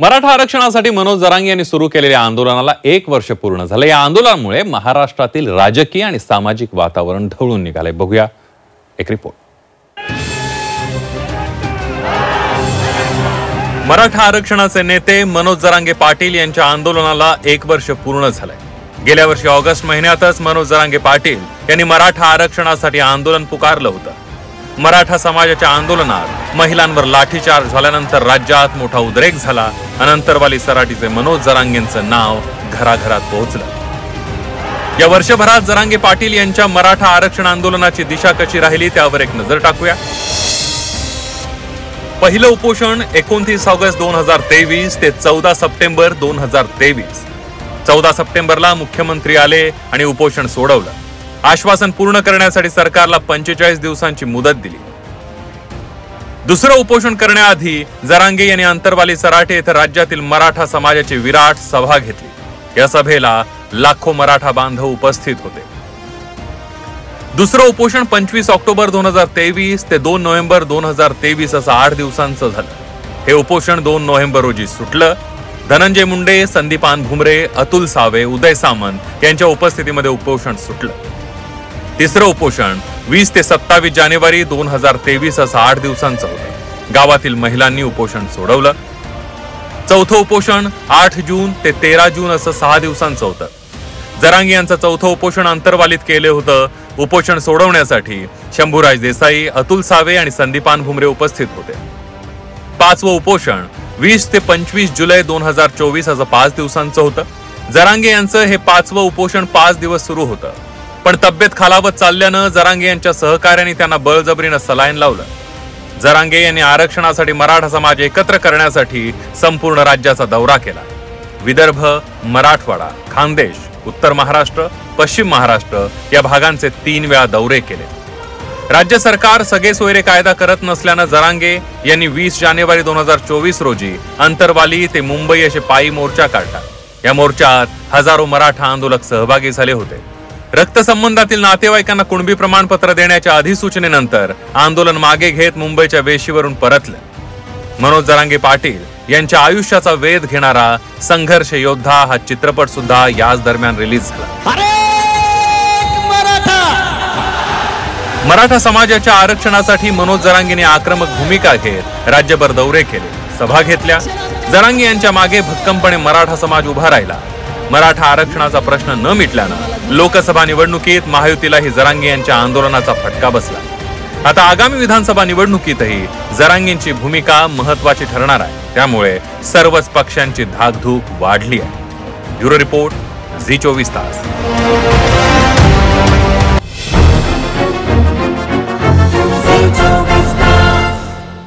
मराठा आरक्षणासाठी मनोज जरांगे यांनी सुरू केलेल्या आंदोलनाला एक वर्ष पूर्ण झालं. या आंदोलनामुळे महाराष्ट्रातील राजकीय आणि सामाजिक वातावरण ढवळून निघालंय. बघूया एक रिपोर्ट मराठा आरक्षणाचे नेते मनोज जरांगे पाटील यांच्या आंदोलनाला एक वर्ष पूर्ण झालंय. गेल्या वर्षी ऑगस्ट महिन्यातच मनोज जरांगे पाटील यांनी मराठा आरक्षणासाठी आंदोलन पुकारलं होतं. मराठा समाजाच्या आंदोलनात महिलांवर लाठीचार्ज झाल्यानंतर राज्यात मोठा उद्रेक झाला. अनंतरवाली सराटीचे मनोज जरांगेंचं नाव घराघरात पोहोचलं. या वर्षभरात जरांगे पाटील यांच्या मराठा आरक्षण आंदोलनाची दिशा कशी राहिली त्यावर एक नजर टाकूया. पहिलं उपोषण एकोणतीस ऑगस्ट दोन हजार तेवीस ते चौदा सप्टेंबर दोन हजार तेवीस. चौदा सप्टेंबरला मुख्यमंत्री आले आणि उपोषण सोडवलं. आश्वासन पूर्ण करण्यासाठी सरकारला पंचेचाळीस दिवसांची मुदत दिली. दुसरं उपोषण करण्याआधी जरांगे यांनी अंतरवाली सराटे येथे राज्यातील मराठा समाजाची विराट सभा घेतली. या सभेला लाखो मराठा बांधव उपस्थित होते. दुसरं उपोषण पंचवीस ऑक्टोबर दोन हजार तेवीस ते दोन नोव्हेंबर दोन हजार तेवीस असं आठ दिवसांचं झालं. हे उपोषण दोन नोव्हेंबर रोजी सुटलं. धनंजय मुंडे संदीपान भुमरे अतुल सावे उदय सामंत यांच्या उपस्थितीमध्ये उपोषण सुटलं. तिसरं उपोषण वीस ते सत्तावीस जानेवारी दोन हजार तेवीस असं आठ दिवसांचं होतं. गावातील महिलांनी उपोषण सोडवलं. चौथं उपोषण आठ जून ते तेरा जून असं सहा दिवसांचं होतं. जरांगी यांचं चौथं उपोषण अंतर्वालित केले होतं. उपोषण सोडवण्यासाठी शंभूराज देसाई अतुल सावे आणि संदीपान भुमरे उपस्थित होते. पाचवं उपोषण वीस ते पंचवीस जुलै दोन हजार चोवीस असं पाच दिवसांचं होतं. जरांगे यांचं हे पाचवं उपोषण पाच दिवस सुरू होतं. पण तब्येत खालावत चालल्यानं जरांगे यांच्या सहकार्याने त्यांना बळजबरीनं सलाईन लावलं. जरांगे यांनी आरक्षणासाठी मराठा समाज एकत्र करण्यासाठी संपूर्ण राज्याचा दौरा केला. विदर्भ मराठवाडा खानदेश उत्तर महाराष्ट्र पश्चिम महाराष्ट्र या भागांचे तीन वेळा दौरे केले. राज्य सरकार सगळे सोयरे कायदा करत नसल्यानं जरांगे यांनी वीस जानेवारी दोन हजार चोवीस रोजी अंतरवाली ते मुंबई असे पायी मोर्चा काढला. या मोर्चात हजारो मराठा आंदोलक सहभागी झाले होते. रक्तसंबंधातील नातेवाईकांना कुणबी प्रमाणपत्र देण्याच्या अधिसूचनेनंतर आंदोलन मागे घेत मुंबईच्या वेशीवरून परतलं. मनोज जरांगे पाटील यांच्या आयुष्याचा वेध घेणारा संघर्ष योद्धा हा चित्रपट सुद्धा याच दरम्यान रिलीज झाला. मराठा समाजाच्या आरक्षणासाठी मनोज जरांगेने आक्रमक भूमिका घेत राज्यभर दौरे केले सभा घेतल्या. जरांगे यांच्या मागे भक्कमपणे मराठा समाज उभा राहिला. मराठा आरक्षणाचा प्रश्न न मिटल्यानं लोकसभा निवडणुकीत महायुतीलाही जरांगे यांच्या आंदोलनाचा फटका बसला. आता आगामी विधानसभा निवडणुकीतही जरांगेंची भूमिका महत्वाची ठरणार आहे. त्यामुळे सर्वच पक्षांची धाकधूक वाढली आहे. ब्युरो रिपोर्ट झी चोवीस तास.